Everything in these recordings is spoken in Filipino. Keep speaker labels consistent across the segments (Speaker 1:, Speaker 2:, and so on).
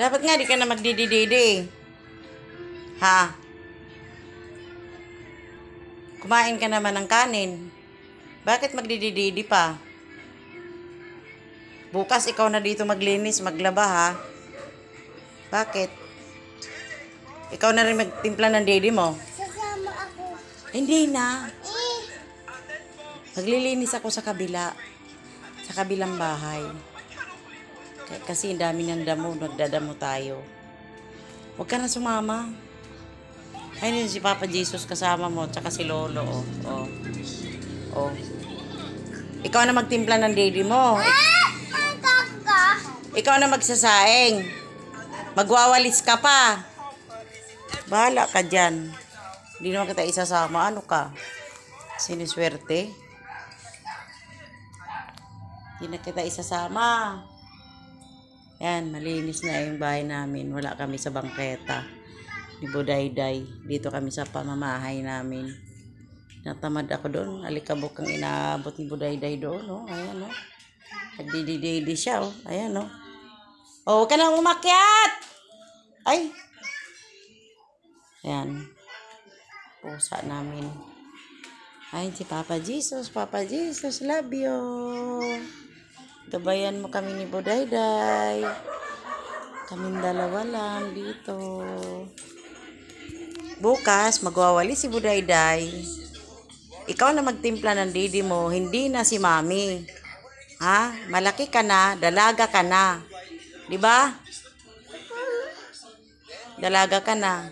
Speaker 1: Dapat nga di ka na magdidididi. Ha? Kumain ka naman ng kanin. Bakit magdidididi pa? Bukas ikaw na dito maglinis, maglaba ha? Bakit? Ikaw na rin magtimpla ng daddy mo.
Speaker 2: Sasama ako.
Speaker 1: Hindi na.
Speaker 2: Eh,
Speaker 1: Maglilinis ako sa kabila. Sa kabilang bahay. Kasi ang dami ng damo, nagdadamo tayo. Huwag ka na sumama. Ayun yun si Papa Jesus kasama mo, tsaka si Lolo. Oh. Oh. oh. Ikaw na magtimpla ng daddy mo. Ikaw na magsasaing. Magwawalis ka pa. Bahala ka dyan. Hindi naman kita isasama. Ano ka? Siniswerte. Hindi na kita isasama. Yan, malinis na yung bahay namin. Wala kami sa bangketa. Ni Budayday. Dito kami sa pamamahay namin. Natamad ako doon. Alikabok ang inaabot ni Budayday doon. Oh. Ayan, oh. Nagdidididi siya, oh. Ayan, oh. Oh, huwag ka nang umakyat! Ay! Ayan. Pusa namin. Ay, si Papa Jesus. Papa Jesus, love you. Gabayan mo kami ni Budayday. Kaming dalawa lang dito. Bukas, magwawali si Budayday. Ikaw na magtimpla ng didi mo, hindi na si Mami. Ha? Malaki ka na, dalaga ka na. 'Di ba? Dalaga ka na.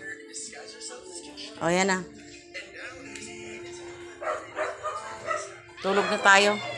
Speaker 1: O, yan na. Tulog na tayo.